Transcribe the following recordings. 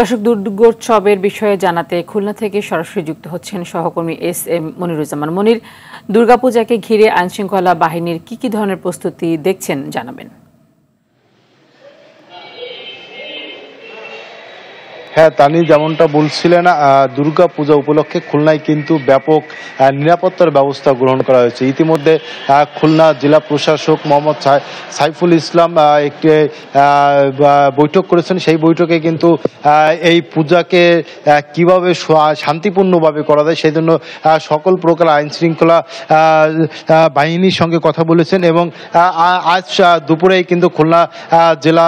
দর্শক, দুর্গোৎসবের বিষয়ে জানাতে খুলনা থেকে সরাসরি যুক্ত হচ্ছেন সহকর্মী এস এম মনিরুজ্জামান মনির। দুর্গাপূজাকে ঘিরে আইনশৃঙ্খলা বাহিনীর কি কি ধরনের প্রস্তুতি দেখছেন জানাবেন। হ্যাঁ তানি যেমনটা বলছিলেন দুর্গা পূজা উপলক্ষে খুলনায় কিন্তু ব্যাপক নিরাপত্তার ব্যবস্থা গ্রহণ করা হয়েছে। ইতিমধ্যে খুলনা জেলা প্রশাসক মোহাম্মদ সাইফুল ইসলাম একটি বৈঠক করেছেন। সেই বৈঠকে কিন্তু এই পূজাকে কীভাবে শান্তিপূর্ণভাবে করা যায় সেই জন্য সকল প্রকার আইন শৃঙ্খলা বাহিনীর সঙ্গে কথা বলেছেন এবং আজ দুপুরেই কিন্তু খুলনা জেলা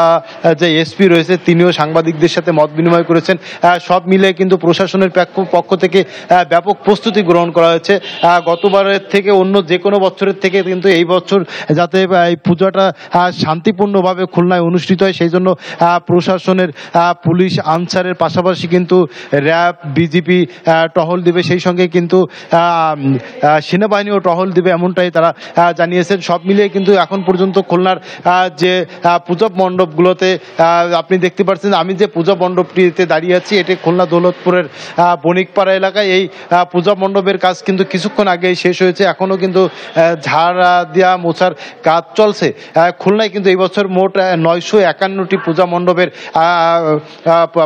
যে এসপি রয়েছে, তিনিও সাংবাদিকদের সাথে মত বিনিময় করেছেন। আহ, সব মিলে কিন্তু প্রশাসনের পক্ষ- থেকে ব্যাপক প্রস্তুতি গ্রহণ করা হয়েছে। গতবারের থেকে অন্য যে কোনো বছরের থেকে কিন্তু এই বছর যাতে এই পূজাটা শান্তিপূর্ণভাবে খুলনায় অনুষ্ঠিত হয় সেই জন্য প্রশাসনের পুলিশ আনসারের পাশাপাশি কিন্তু র্যাব বিজিপি টহল দিবে। সেই সঙ্গে কিন্তু সেনাবাহিনীও টহল দিবে এমনটাই তারা জানিয়েছেন। সব মিলিয়ে কিন্তু এখন পর্যন্ত খুলনার যে পূজা মণ্ডপগুলোতে আপনি দেখতে পাচ্ছেন আমি যে পূজা মণ্ডপটিতে দাঁড়িয়ে আছি। এটি খুলনা দৌলতপুরের বণিকপাড়া এলাকায়। এই পূজা মণ্ডপের কাজ কিন্তু কিছুক্ষণ আগেই শেষ হয়েছে। এখনও কিন্তু ঝাড় দেওয়া মোছার কাজ চলছে। খুলনায় কিন্তু এই বছর মোট নয়শো একান্নটি পূজা মণ্ডপের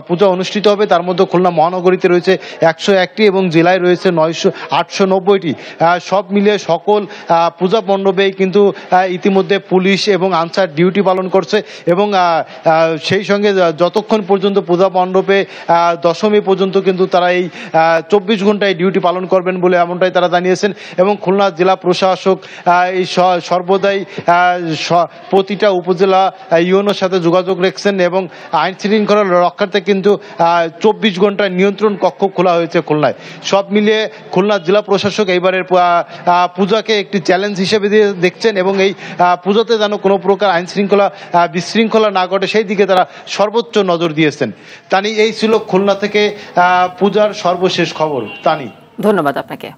পূজা অনুষ্ঠিত হবে। তার মধ্যে খুলনা মহানগরীতে রয়েছে একশো একটি এবং জেলায় রয়েছে নয়শো, আটশো নব্বইটি। সব মিলিয়ে সকল পূজা মণ্ডপেই কিন্তু ইতিমধ্যে পুলিশ এবং আনসার ডিউটি পালন করছে এবং সেই সঙ্গে যতক্ষণ পর্যন্ত পূজা মণ্ডপে আহ, দশমী পর্যন্ত কিন্তু তারা এই চব্বিশ ঘন্টায় ডিউটি পালন করবেন বলে এমনটাই তারা জানিয়েছেন এবং খুলনা জেলা প্রশাসক এই সর্বদাই প্রতিটা উপজেলা ইউনোর সাথে যোগাযোগ রেখেছেন এবং আইন শৃঙ্খলা রক্ষার্থে কিন্তু চব্বিশ ঘণ্টা নিয়ন্ত্রণ কক্ষ খোলা হয়েছে খুলনায়। সব মিলিয়ে খুলনা জেলা প্রশাসক এইবারের পূজাকে একটি চ্যালেঞ্জ হিসেবে দিয়ে দেখছেন এবং এই পূজাতে যেন কোনো প্রকার আইন শৃঙ্খলা বিশৃঙ্খলা না ঘটে সেই দিকে তারা সর্বোচ্চ নজর দিয়েছেন। তানি এই ছিল খুলনা থেকে পূজার সর্বশেষ খবর তানি ধন্যবাদ আপনাকে।